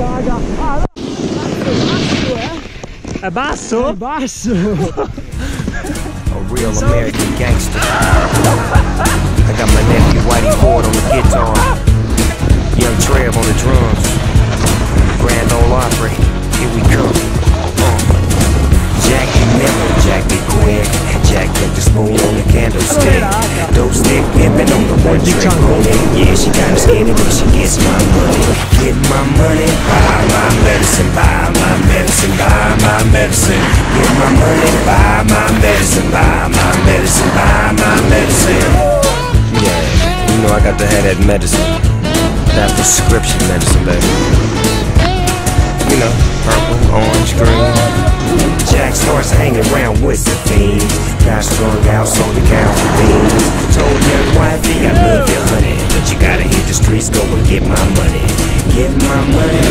raga. Ah, no. È basso, eh? È basso. A real American gangster. I got my nephew Whitey Ford on the guitar. Young Trev on the drums. Grand Ole Opry. Here we come. Uh. Jack be nimble, Jack be quick. Jack put the spoon on the candlestick. Dope stick pimpin' on the one trick pony. Yeah, she kinda skinny, but she gets my my medicine. Get my money, buy my medicine, buy my medicine, buy my medicine. Yeah, you know I got to have that medicine. That prescription medicine, baby. You know, purple, orange, green. Jack starts hanging around with the fiends. Got strung out, sold the cow for beans. Told young wifey, I love you, honey. But you gotta hit the streets, go and get my money. Get my money,